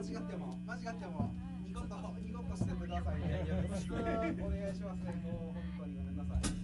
間違っても間違ってもニコッとニコッとしててくださいね。よろしくお願いしますね。もう本当にごめんなさい。